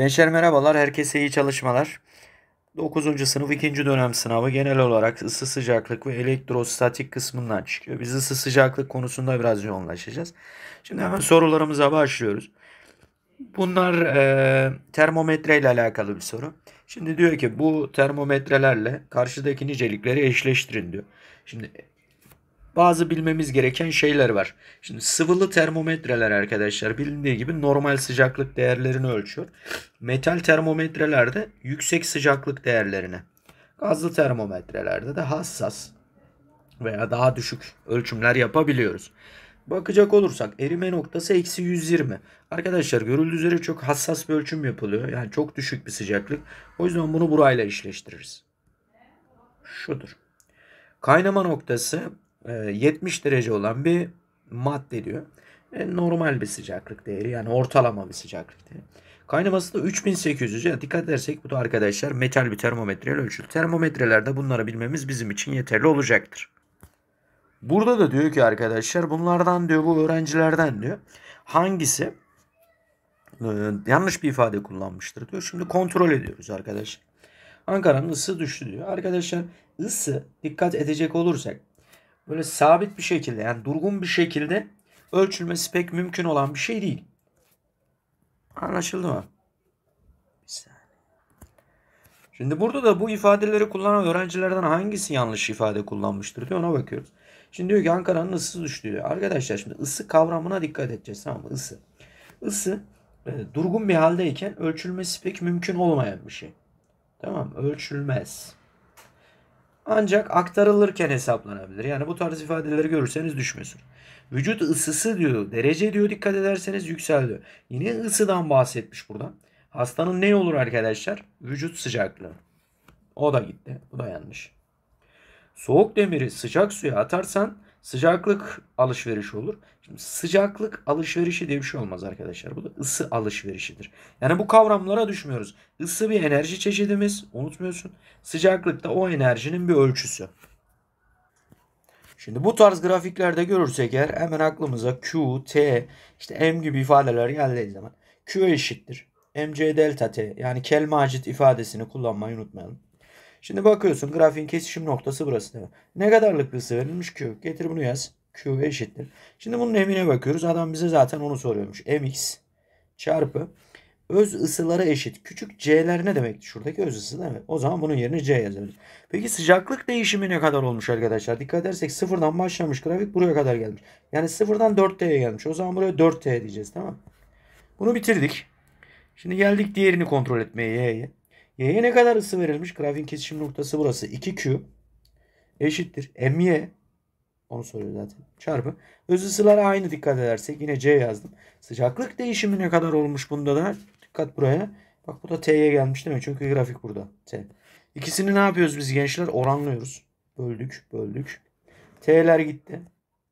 Gençler merhabalar, herkese iyi çalışmalar. 9. sınıf 2. dönem sınavı genel olarak ısı sıcaklık ve elektrostatik kısmından çıkıyor. Biz ısı sıcaklık konusunda biraz yoğunlaşacağız. Şimdi hemen sorularımıza başlıyoruz. Bunlar e, termometre ile alakalı bir soru. Şimdi diyor ki bu termometrelerle karşıdaki nicelikleri eşleştirin diyor. Şimdi bazı bilmemiz gereken şeyler var. Şimdi sıvılı termometreler arkadaşlar bilindiği gibi normal sıcaklık değerlerini ölçüyor. Metal termometrelerde yüksek sıcaklık değerlerini. Gazlı termometrelerde de hassas veya daha düşük ölçümler yapabiliyoruz. Bakacak olursak erime noktası eksi 120. Arkadaşlar görüldüğü üzere çok hassas bir ölçüm yapılıyor. Yani çok düşük bir sıcaklık. O yüzden bunu burayla eşleştiririz. Şudur. Kaynama noktası 70 e, derece olan bir madde diyor. E, normal bir sıcaklık değeri yani ortalama bir sıcaklık değeri. Kaynaması da 3800. Yani dikkat edersek bu da arkadaşlar metal bir termometreyle ölçülü. Termometrelerde bunları bilmemiz bizim için yeterli olacaktır. Burada da diyor ki arkadaşlar bunlardan diyor bu öğrencilerden diyor hangisi e, yanlış bir ifade kullanmıştır diyor. Şimdi kontrol ediyoruz arkadaşlar. Ankara'nın ısı düştü diyor. Arkadaşlar ısı dikkat edecek olursak böyle sabit bir şekilde yani durgun bir şekilde ölçülmesi pek mümkün olan bir şey değil. Anlaşıldı mı? Şimdi burada da bu ifadeleri kullanan öğrencilerden hangisi yanlış ifade kullanmıştır diyor ona bakıyoruz. Şimdi diyor ki Ankara'nın ısı düştü diyor. Arkadaşlar şimdi ısı kavramına dikkat edeceğiz tamam mı? Isı. Isı e, durgun bir haldeyken ölçülmesi pek mümkün olmayan bir şey. Tamam ölçülmez. Ancak aktarılırken hesaplanabilir. Yani bu tarz ifadeleri görürseniz düşmesin. Vücut ısısı diyor. Derece diyor dikkat ederseniz yükseldi. Yine ısıdan bahsetmiş burada. Hastanın ne olur arkadaşlar? Vücut sıcaklığı. O da gitti. Bu da yanlış. Soğuk demiri sıcak suya atarsan sıcaklık alışverişi olur. Şimdi sıcaklık alışverişi diye bir şey olmaz arkadaşlar. Bu da ısı alışverişidir. Yani bu kavramlara düşmüyoruz. Isı bir enerji çeşidimiz. Unutmuyorsun. Sıcaklık da o enerjinin bir ölçüsü. Şimdi bu tarz grafiklerde görürsek eğer hemen aklımıza Q, T, işte M gibi ifadeler geldiği zaman Q eşittir. MC delta T yani Kelmacit ifadesini kullanmayı unutmayalım. Şimdi bakıyorsun grafiğin kesişim noktası burası değil mi? Ne kadarlık bir ısı verilmiş Q? Getir bunu yaz. Q eşittir. Şimdi bunun emine bakıyoruz. Adam bize zaten onu soruyormuş. Mx çarpı öz ısıları eşit. Küçük c'ler ne demekti? Şuradaki öz ısı değil mi? O zaman bunun yerine c yazıyoruz. Peki sıcaklık değişimi ne kadar olmuş arkadaşlar? Dikkat edersek sıfırdan başlamış grafik buraya kadar gelmiş. Yani sıfırdan 4t'ye gelmiş. O zaman buraya 4t diyeceğiz tamam Bunu bitirdik. Şimdi geldik diğerini kontrol etmeye y'ye. Y'ye ne kadar ısı verilmiş? Grafiğin kesişim noktası burası. 2Q eşittir. MY onu soruyor zaten. Çarpı. Öz ısılara aynı dikkat edersek yine C yazdım. Sıcaklık değişimi ne kadar olmuş bunda da? Dikkat buraya. Bak bu da T'ye gelmiş değil mi? Çünkü grafik burada. T. İkisini ne yapıyoruz biz gençler? Oranlıyoruz. Böldük, böldük. T'ler gitti.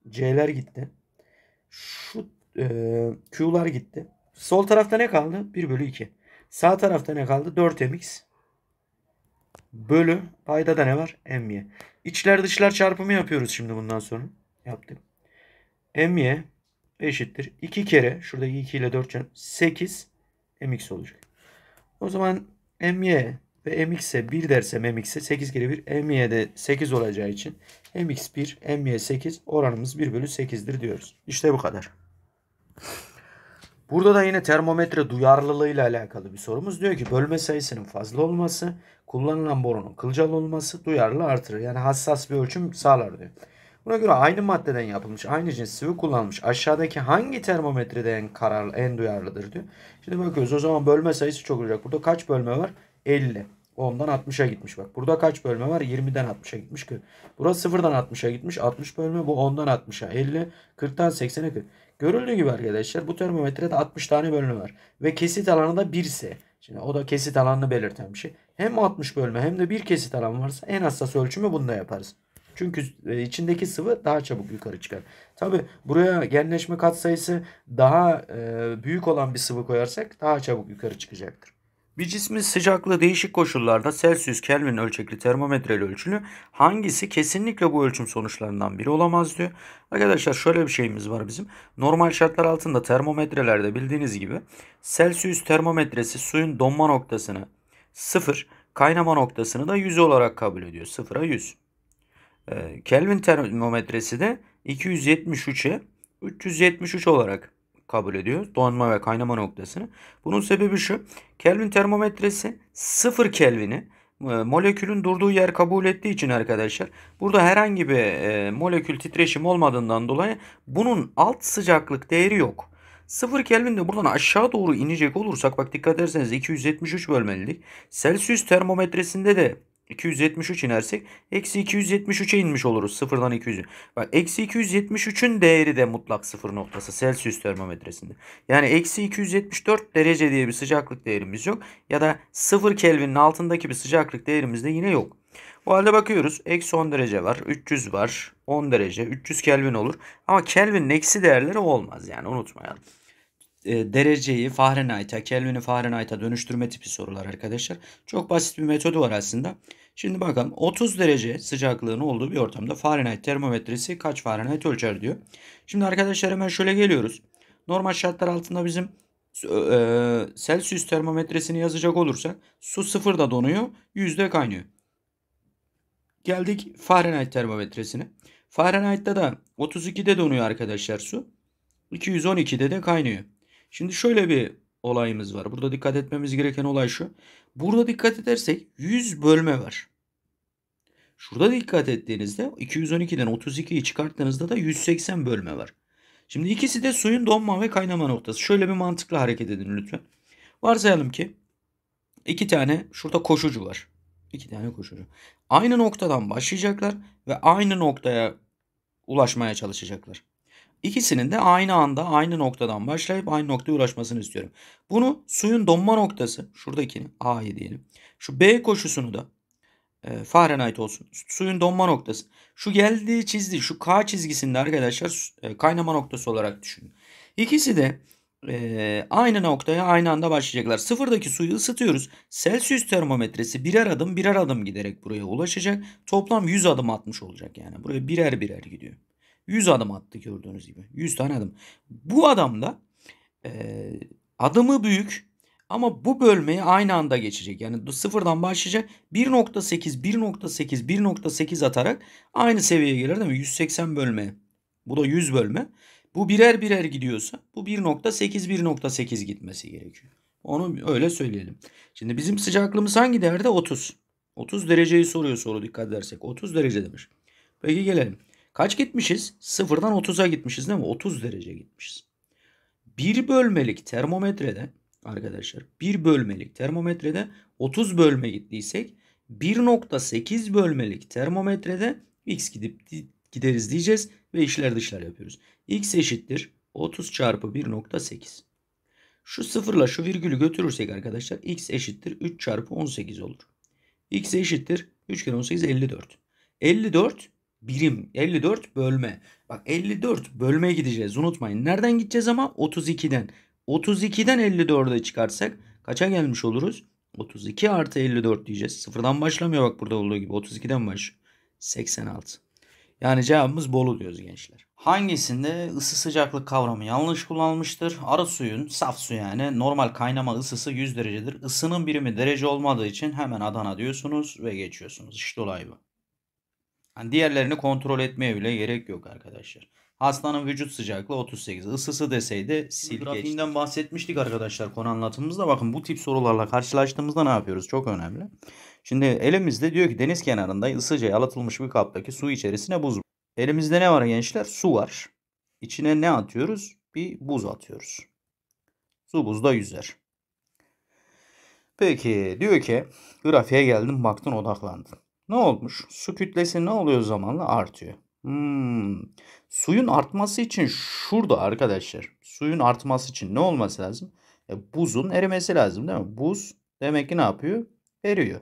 C'ler gitti. Şu e, Q'lar gitti. Sol tarafta ne kaldı? 1 bölü 2. Sağ tarafta ne kaldı? 4mx bölü payda da ne var? my. İçler dışlar çarpımı yapıyoruz şimdi bundan sonra. Yaptık. my eşittir. 2 kere şuradaki 2 ile 4 çarp 8 mx olacak. O zaman my ve mx'e 1 dersem mx'e 8 kere 1 my'ye de 8 olacağı için mx 1 my 8 oranımız 1 bölü 8'dir diyoruz. İşte bu kadar. Burada da yine termometre duyarlılığıyla alakalı bir sorumuz. Diyor ki bölme sayısının fazla olması, kullanılan borunun kılcal olması duyarlılığı artırır. Yani hassas bir ölçüm sağlar diyor. Buna göre aynı maddeden yapılmış, aynı cins sıvı kullanılmış. Aşağıdaki hangi termometrede en kararlı, en duyarlıdır diyor. Şimdi bakıyoruz o zaman bölme sayısı çok olacak. Burada kaç bölme var? 50. 10'dan 60'a gitmiş bak. Burada kaç bölme var? 20'den 60'a gitmiş. Burası 0'dan 60'a gitmiş. 60 bölme bu 10'dan 60'a. 50. 40'tan 80'e 40. Görüldüğü gibi arkadaşlar bu termometrede 60 tane bölme var. Ve kesit alanı da 1 ise. Şimdi o da kesit alanını belirten bir şey. Hem 60 bölme hem de bir kesit alan varsa en hassas ölçümü bunda yaparız. Çünkü e, içindeki sıvı daha çabuk yukarı çıkar. Tabi buraya genleşme katsayısı daha e, büyük olan bir sıvı koyarsak daha çabuk yukarı çıkacaktır. Bir cismin sıcaklığı değişik koşullarda Celsius, Kelvin ölçekli termometreyle ölçülü. Hangisi kesinlikle bu ölçüm sonuçlarından biri olamaz diyor. Arkadaşlar şöyle bir şeyimiz var bizim. Normal şartlar altında termometrelerde bildiğiniz gibi Celsius termometresi suyun donma noktasını 0, kaynama noktasını da 100 olarak kabul ediyor. 0'a 100. Ee, Kelvin termometresi de 273'e 373 olarak kabul ediyor. Donma ve kaynama noktasını. Bunun sebebi şu. Kelvin termometresi 0 Kelvin'i e, molekülün durduğu yer kabul ettiği için arkadaşlar burada herhangi bir e, molekül titreşim olmadığından dolayı bunun alt sıcaklık değeri yok. 0 Kelvin'de buradan aşağı doğru inecek olursak bak dikkat ederseniz 273 bölmelilik. Celsius termometresinde de 273 inersek eksi 273'e inmiş oluruz sıfırdan 200. Bak eksi 273'ün değeri de mutlak sıfır noktası Celsius termometresinde. Yani eksi 274 derece diye bir sıcaklık değerimiz yok. Ya da 0 Kelvin'in altındaki bir sıcaklık değerimiz de yine yok. O halde bakıyoruz. Eksi 10 derece var. 300 var. 10 derece. 300 Kelvin olur. Ama Kelvin'in eksi değerleri olmaz. Yani unutmayalım. E, dereceyi Fahrenheit'a, Kelvin'i Fahrenheit'a dönüştürme tipi sorular arkadaşlar. Çok basit bir metodu var aslında. Şimdi bakalım 30 derece sıcaklığın olduğu bir ortamda Fahrenheit termometresi kaç Fahrenheit ölçer diyor. Şimdi arkadaşlar hemen şöyle geliyoruz. Normal şartlar altında bizim e, Celsius termometresini yazacak olursak su sıfırda donuyor, yüzde kaynıyor. Geldik Fahrenheit termometresine. Fahrenheit'ta da 32'de donuyor arkadaşlar su. 212'de de kaynıyor. Şimdi şöyle bir olayımız var. Burada dikkat etmemiz gereken olay şu. Burada dikkat edersek 100 bölme var. Şurada dikkat ettiğinizde 212'den 32'yi çıkarttığınızda da 180 bölme var. Şimdi ikisi de suyun donma ve kaynama noktası. Şöyle bir mantıklı hareket edin lütfen. Varsayalım ki iki tane şurada koşucu var. İki tane koşucu. Aynı noktadan başlayacaklar ve aynı noktaya ulaşmaya çalışacaklar. İkisinin de aynı anda aynı noktadan başlayıp aynı noktaya ulaşmasını istiyorum. Bunu suyun donma noktası şuradakini A'yı diyelim. Şu B koşusunu da e, Fahrenheit olsun. Suyun donma noktası. Şu geldiği çizdi şu K çizgisinde arkadaşlar e, kaynama noktası olarak düşünün. İkisi de e, aynı noktaya aynı anda başlayacaklar. Sıfırdaki suyu ısıtıyoruz. Celsius termometresi birer adım birer adım giderek buraya ulaşacak. Toplam 100 adım atmış olacak yani. Buraya birer birer gidiyor. 100 adım attı gördüğünüz gibi. 100 tane adım. Bu adam da e, adımı büyük ama bu bölmeyi aynı anda geçecek. Yani sıfırdan başlayacak 1.8 1.8 1.8 atarak aynı seviyeye gelir değil mi? 180 bölme. Bu da 100 bölme. Bu birer birer gidiyorsa bu 1.8 1.8 gitmesi gerekiyor. Onu öyle söyleyelim. Şimdi bizim sıcaklığımız hangi değerde? 30. 30 dereceyi soruyor soru dikkat edersek. 30 derece demiş. Peki gelelim. Kaç gitmişiz? Sıfırdan 30'a gitmişiz değil mi? 30 derece gitmişiz. Bir bölmelik termometrede arkadaşlar bir bölmelik termometrede 30 bölme gittiysek 1.8 bölmelik termometrede x gidip gideriz diyeceğiz ve işler dışlar yapıyoruz. x eşittir 30 çarpı 1.8. Şu sıfırla şu virgülü götürürsek arkadaşlar x eşittir 3 çarpı 18 olur. x eşittir 3 kere 18 54. 54 birim 54 bölme. Bak 54 bölmeye gideceğiz unutmayın. Nereden gideceğiz ama 32'den. 32'den 54'e çıkarsak kaça gelmiş oluruz? 32 artı 54 diyeceğiz. Sıfırdan başlamıyor bak burada olduğu gibi. 32'den başlıyor. 86. Yani cevabımız Bolu diyoruz gençler. Hangisinde ısı sıcaklık kavramı yanlış kullanılmıştır? Arı suyun, saf su yani normal kaynama ısısı 100 derecedir. Isının birimi derece olmadığı için hemen Adana diyorsunuz ve geçiyorsunuz. İşte olay bu. Yani diğerlerini kontrol etmeye bile gerek yok arkadaşlar. Hastanın vücut sıcaklığı 38. Isısı deseydi sil Grafiğinden bahsetmiştik arkadaşlar konu anlatımımızda. Bakın bu tip sorularla karşılaştığımızda ne yapıyoruz? Çok önemli. Şimdi elimizde diyor ki deniz kenarında ısıca yalıtılmış bir kaptaki su içerisine buz. Elimizde ne var gençler? Su var. İçine ne atıyoruz? Bir buz atıyoruz. Su buzda yüzer. Peki diyor ki grafiğe geldim baktın odaklandın. Ne olmuş? Su kütlesi ne oluyor zamanla? Artıyor. Hmm. Suyun artması için şurada arkadaşlar. Suyun artması için ne olması lazım? E, buzun erimesi lazım değil mi? Buz demek ki ne yapıyor? Eriyor.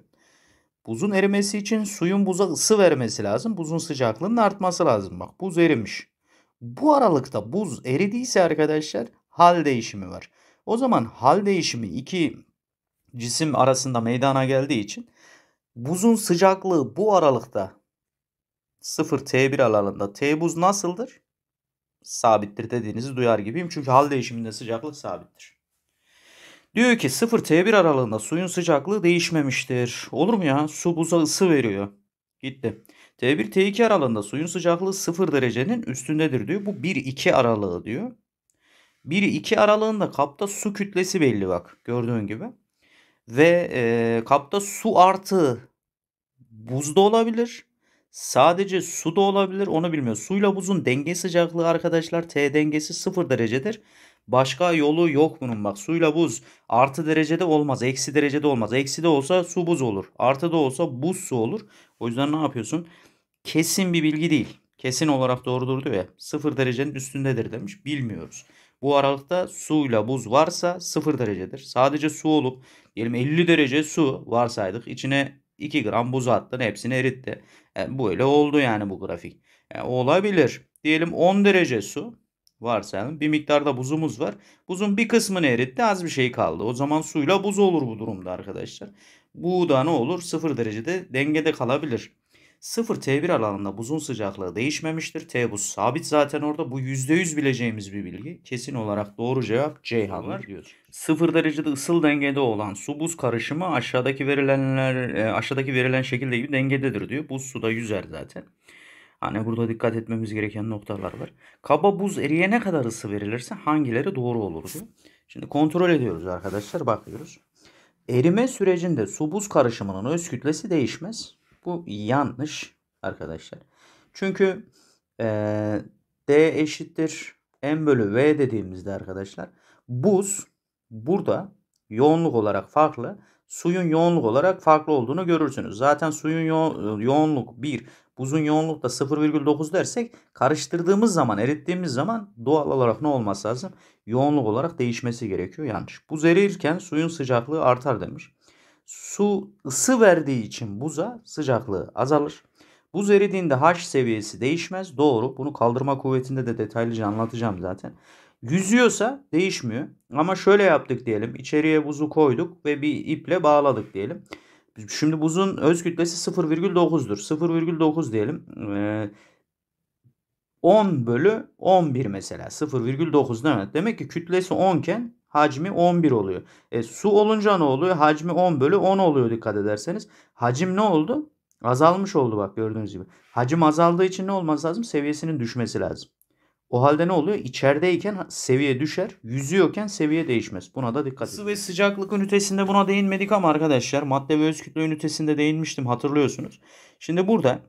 Buzun erimesi için suyun buza ısı vermesi lazım. Buzun sıcaklığının artması lazım. Bak buz erimiş. Bu aralıkta buz eridiyse arkadaşlar hal değişimi var. O zaman hal değişimi 2 cisim arasında meydana geldiği için buzun sıcaklığı bu aralıkta 0 T1 aralığında T buz nasıldır? Sabittir dediğinizi duyar gibiyim. Çünkü hal değişiminde sıcaklık sabittir. Diyor ki 0 T1 aralığında suyun sıcaklığı değişmemiştir. Olur mu ya? Su buza ısı veriyor. Gitti. T1 T2 aralığında suyun sıcaklığı 0 derecenin üstündedir diyor. Bu 1-2 aralığı diyor. 1-2 aralığında kapta su kütlesi belli bak gördüğün gibi. Ve e, kapta su artı buzda olabilir. Sadece su da olabilir onu bilmiyor. Suyla buzun denge sıcaklığı arkadaşlar T dengesi 0 derecedir. Başka yolu yok bunun bak. Suyla buz artı derecede olmaz. Eksi derecede olmaz. Eksi de olsa su buz olur. Artı da olsa buz su olur. O yüzden ne yapıyorsun? Kesin bir bilgi değil. Kesin olarak doğrudur diyor ya. 0 derecenin üstündedir demiş. Bilmiyoruz. Bu aralıkta suyla buz varsa 0 derecedir. Sadece su olup diyelim 50 derece su varsaydık. içine 2 gram buz attın hepsini eritti. Yani e, böyle oldu yani bu grafik. Yani e, olabilir. Diyelim 10 derece su varsayalım. Bir miktarda buzumuz var. Buzun bir kısmını eritti az bir şey kaldı. O zaman suyla buz olur bu durumda arkadaşlar. Bu da ne olur? 0 derecede dengede kalabilir. 0 T1 alanında buzun sıcaklığı değişmemiştir. T buz sabit zaten orada. Bu %100 bileceğimiz bir bilgi. Kesin olarak doğru cevap Ceyhan var diyoruz. 0 derecede ısıl dengede olan su buz karışımı aşağıdaki verilenler e, aşağıdaki verilen şekilde gibi dengededir diyor. Buz suda yüzer zaten. Hani burada dikkat etmemiz gereken noktalar var. Kaba buz eriyene kadar ısı verilirse hangileri doğru olur diyor. Şimdi kontrol ediyoruz arkadaşlar bakıyoruz. Erime sürecinde su buz karışımının öz kütlesi değişmez. Bu yanlış arkadaşlar. Çünkü e, D eşittir M bölü V dediğimizde arkadaşlar buz burada yoğunluk olarak farklı. Suyun yoğunluk olarak farklı olduğunu görürsünüz. Zaten suyun yo yoğunluk 1, buzun yoğunluk da 0,9 dersek karıştırdığımız zaman, erittiğimiz zaman doğal olarak ne olması lazım? Yoğunluk olarak değişmesi gerekiyor. Yanlış. Buz erirken suyun sıcaklığı artar demiş. Su ısı verdiği için buza sıcaklığı azalır. Buz eridiğinde H seviyesi değişmez. Doğru. Bunu kaldırma kuvvetinde de detaylıca anlatacağım zaten. Yüzüyorsa değişmiyor. Ama şöyle yaptık diyelim. İçeriye buzu koyduk ve bir iple bağladık diyelim. Şimdi buzun öz kütlesi 0,9'dur. 0,9 diyelim. Ee, 10 bölü 11 mesela. 0,9 değil? Demek ki kütlesi 10 iken hacmi 11 oluyor. E, su olunca ne oluyor? Hacmi 10 bölü 10 oluyor dikkat ederseniz. Hacim ne oldu? Azalmış oldu bak gördüğünüz gibi. Hacim azaldığı için ne olması lazım? Seviyesinin düşmesi lazım. O halde ne oluyor? İçerideyken seviye düşer, yüzüyorken seviye değişmez. Buna da dikkat edin. Isı ve sıcaklık ünitesinde buna değinmedik ama arkadaşlar madde ve öz kütle ünitesinde değinmiştim hatırlıyorsunuz. Şimdi burada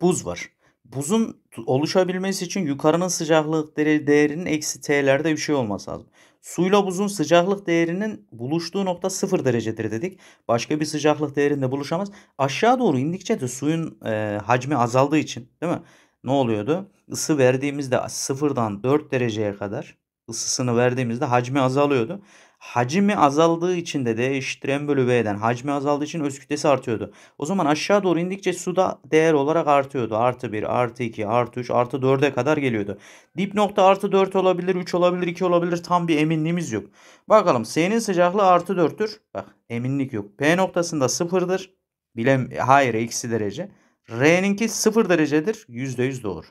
buz var. Buzun oluşabilmesi için yukarının sıcaklık değerinin eksi t'lerde bir şey olması lazım. Suyla buzun sıcaklık değerinin buluştuğu nokta 0 derecedir dedik. Başka bir sıcaklık değerinde buluşamaz. Aşağı doğru indikçe de suyun e, hacmi azaldığı için değil mi? Ne oluyordu? Isı verdiğimizde 0'dan 4 dereceye kadar ısısını verdiğimizde hacmi azalıyordu. Hacmi azaldığı için de D eşittir M bölü V'den hacmi azaldığı için öz kütlesi artıyordu. O zaman aşağı doğru indikçe suda değer olarak artıyordu. Artı 1, artı 2, artı 3, artı 4'e kadar geliyordu. Dip nokta artı 4 olabilir, 3 olabilir, 2 olabilir. Tam bir eminliğimiz yok. Bakalım S'nin sıcaklığı artı 4'tür. Bak eminlik yok. P noktasında 0'dır. Bilem hayır eksi derece. R'ninki 0 derecedir. %100 doğru.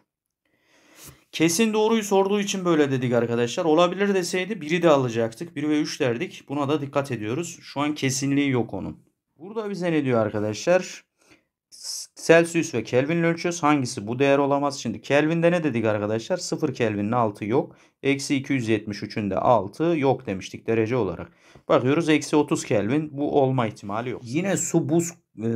Kesin doğruyu sorduğu için böyle dedik arkadaşlar. Olabilir deseydi biri de alacaktık. 1 ve 3 derdik. Buna da dikkat ediyoruz. Şu an kesinliği yok onun. Burada bize ne diyor arkadaşlar? Celsius ve Kelvin ölçüyoruz. Hangisi bu değer olamaz? Şimdi Kelvin'de ne dedik arkadaşlar? 0 Kelvin'in altı yok. Eksi 273'ün de altı yok demiştik derece olarak. Bakıyoruz eksi 30 Kelvin. Bu olma ihtimali yok. Yine su buz e,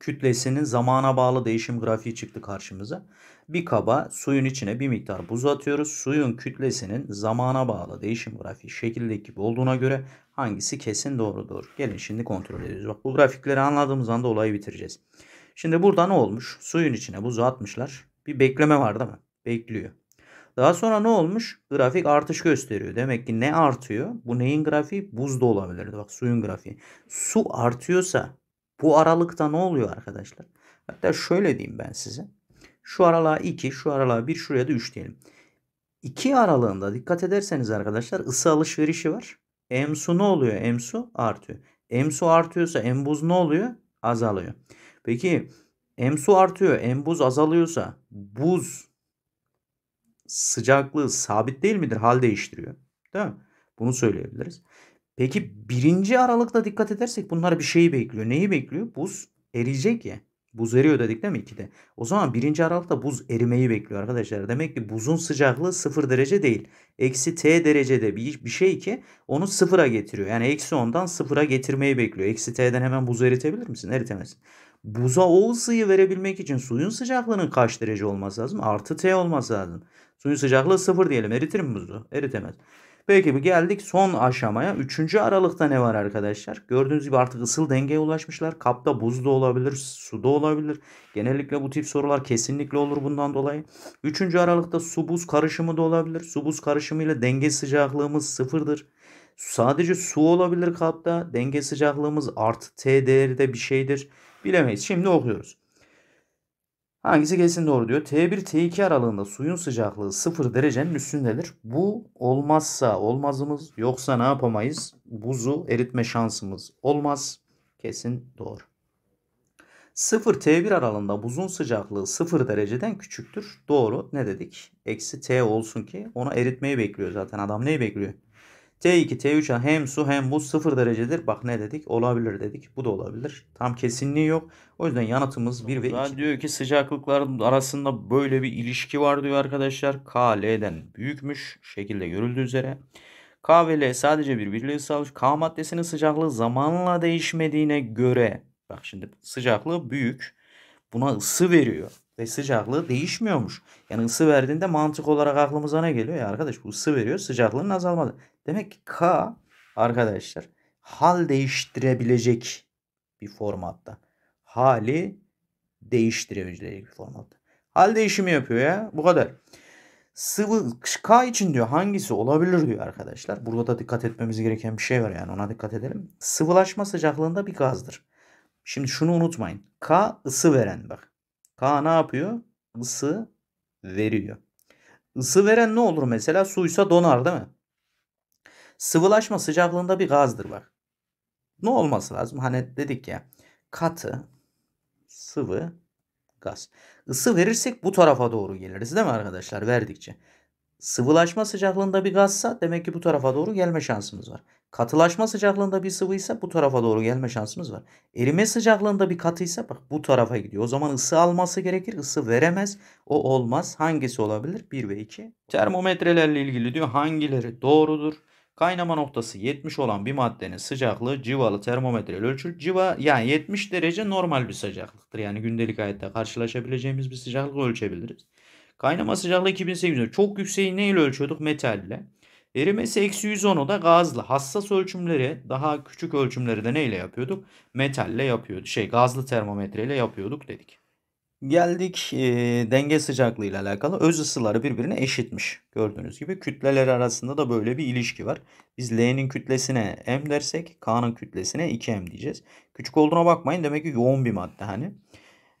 kütlesinin zamana bağlı değişim grafiği çıktı karşımıza. Bir kaba suyun içine bir miktar buz atıyoruz. Suyun kütlesinin zamana bağlı değişim grafiği şekildeki gibi olduğuna göre hangisi kesin doğrudur? Gelin şimdi kontrol ediyoruz. Bak bu grafikleri anladığımız anda olayı bitireceğiz. Şimdi burada ne olmuş? Suyun içine buzu atmışlar. Bir bekleme var değil mi? Bekliyor. Daha sonra ne olmuş? Grafik artış gösteriyor. Demek ki ne artıyor? Bu neyin grafiği? Buz da olabilirdi. Bak suyun grafiği. Su artıyorsa bu aralıkta ne oluyor arkadaşlar? Hatta şöyle diyeyim ben size. Şu aralığa 2, şu aralığa 1, şuraya da 3 diyelim. 2 aralığında dikkat ederseniz arkadaşlar ısı alışverişi var. M su ne oluyor? M su artıyor. M su artıyorsa M buz ne oluyor? Azalıyor. Peki M su artıyor, M buz azalıyorsa buz sıcaklığı sabit değil midir? Hal değiştiriyor. Değil mi? Bunu söyleyebiliriz. Peki birinci aralıkta dikkat edersek bunlar bir şeyi bekliyor. Neyi bekliyor? Buz eriyecek ya. Buz eriyor dedik değil mi 2'de? O zaman birinci aralıkta buz erimeyi bekliyor arkadaşlar. Demek ki buzun sıcaklığı 0 derece değil. Eksi t derecede bir, bir şey ki onu sıfıra getiriyor. Yani eksi 10'dan sıfıra getirmeyi bekliyor. Eksi t'den hemen buzu eritebilir misin? Eritemezsin. Buza o ısıyı verebilmek için suyun sıcaklığının kaç derece olması lazım? Artı t olması lazım. Suyun sıcaklığı 0 diyelim. Eritir mi buzu? Eritemez. Peki bu geldik son aşamaya. Üçüncü aralıkta ne var arkadaşlar? Gördüğünüz gibi artık ısıl dengeye ulaşmışlar. Kapta buz da olabilir, su da olabilir. Genellikle bu tip sorular kesinlikle olur bundan dolayı. Üçüncü aralıkta su buz karışımı da olabilir. Su buz karışımı ile denge sıcaklığımız sıfırdır. Sadece su olabilir kapta. Denge sıcaklığımız artı T değeri bir şeydir. Bilemeyiz. Şimdi okuyoruz. Hangisi kesin doğru diyor. T1 T2 aralığında suyun sıcaklığı 0 derecenin üstündedir. Bu olmazsa olmazımız yoksa ne yapamayız? Buzu eritme şansımız olmaz. Kesin doğru. 0 T1 aralığında buzun sıcaklığı 0 dereceden küçüktür. Doğru. Ne dedik? Eksi T olsun ki onu eritmeyi bekliyor zaten. Adam neyi bekliyor? T2, T3 hem su hem buz 0 derecedir. Bak ne dedik? Olabilir dedik. Bu da olabilir. Tam kesinliği yok. O yüzden yanıtımız 1 ve 2. Diyor ki sıcaklıkların arasında böyle bir ilişki var diyor arkadaşlar. K, L'den büyükmüş. Şekilde görüldüğü üzere. K ve L sadece birbiriyle sağlamış. K maddesinin sıcaklığı zamanla değişmediğine göre bak şimdi sıcaklığı büyük. Buna ısı veriyor ve sıcaklığı değişmiyormuş. Yani ısı verdiğinde mantık olarak aklımıza ne geliyor ya arkadaş bu ısı veriyor sıcaklığın azalmadı. Demek ki K arkadaşlar hal değiştirebilecek bir formatta. Hali değiştirebilecek bir formatta. Hal değişimi yapıyor ya bu kadar. Sıvı K için diyor hangisi olabilir diyor arkadaşlar. Burada da dikkat etmemiz gereken bir şey var yani ona dikkat edelim. Sıvılaşma sıcaklığında bir gazdır. Şimdi şunu unutmayın. K ısı veren bak. K ne yapıyor? Isı veriyor. Isı veren ne olur mesela? Suysa donar değil mi? Sıvılaşma sıcaklığında bir gazdır bak. Ne olması lazım? Hani dedik ya katı, sıvı, gaz. Isı verirsek bu tarafa doğru geliriz değil mi arkadaşlar verdikçe? Sıvılaşma sıcaklığında bir gazsa demek ki bu tarafa doğru gelme şansımız var. Katılaşma sıcaklığında bir sıvıysa bu tarafa doğru gelme şansımız var. Erime sıcaklığında bir katıysa bak bu tarafa gidiyor. O zaman ısı alması gerekir. Isı veremez. O olmaz. Hangisi olabilir? 1 ve 2. Termometrelerle ilgili diyor hangileri doğrudur? Kaynama noktası 70 olan bir maddenin sıcaklığı civalı termometreyle ölçülür. Civa yani 70 derece normal bir sıcaklıktır. Yani gündelik hayatta karşılaşabileceğimiz bir sıcaklık ölçebiliriz. Kaynama sıcaklığı 2800. Çok yükseği neyle ölçüyorduk? Metalle. Erimesi eksi 110'u da gazlı. Hassas ölçümleri daha küçük ölçümleri de neyle yapıyorduk? Metalle yapıyorduk. Şey gazlı termometreyle yapıyorduk dedik. Geldik e, denge sıcaklığı ile alakalı öz ısıları birbirine eşitmiş. Gördüğünüz gibi kütleler arasında da böyle bir ilişki var. Biz L'nin kütlesine M dersek K'nın kütlesine 2M diyeceğiz. Küçük olduğuna bakmayın demek ki yoğun bir madde hani.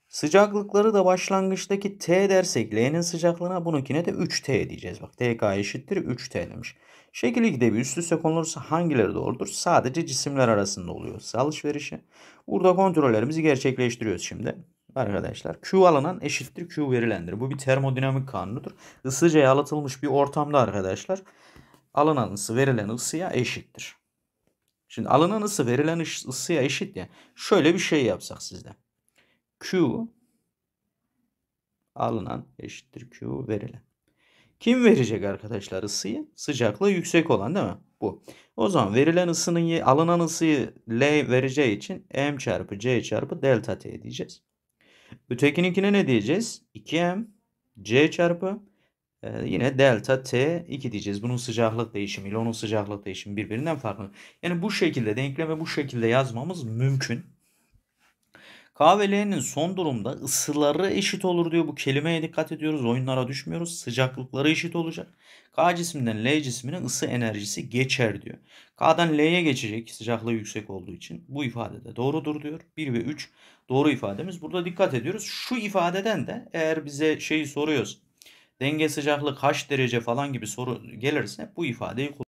Sıcaklıkları da başlangıçtaki T dersek L'nin sıcaklığına bununkine de 3T diyeceğiz. Bak TK eşittir 3T demiş. Şekil 2'de bir üst üste konulursa hangileri doğrudur? Sadece cisimler arasında oluyor alışverişi. Burada kontrollerimizi gerçekleştiriyoruz şimdi. Arkadaşlar Q alınan eşittir Q verilendir. Bu bir termodinamik kanunudur. Isıca yalıtılmış bir ortamda arkadaşlar alınan ısı verilen ısıya eşittir. Şimdi alınan ısı verilen ısıya eşit ya. Şöyle bir şey yapsak sizde. Q alınan eşittir Q verilen. Kim verecek arkadaşlar ısıyı? Sıcaklığı yüksek olan değil mi? Bu. O zaman verilen ısının alınan ısıyı L vereceği için M çarpı C çarpı delta T diyeceğiz. Ötekininkine ne diyeceğiz? 2M C çarpı e, yine delta T 2 diyeceğiz. Bunun sıcaklık değişimi ile onun sıcaklık değişimi birbirinden farklı. Yani bu şekilde denkleme bu şekilde yazmamız mümkün. K ve L'nin son durumda ısıları eşit olur diyor. Bu kelimeye dikkat ediyoruz. Oyunlara düşmüyoruz. Sıcaklıkları eşit olacak. K cisminden L cisminin ısı enerjisi geçer diyor. K'dan L'ye geçecek sıcaklığı yüksek olduğu için. Bu ifade de doğrudur diyor. 1 ve 3 doğru ifademiz. Burada dikkat ediyoruz. Şu ifadeden de eğer bize şeyi soruyoruz. Denge sıcaklığı kaç derece falan gibi soru gelirse bu ifadeyi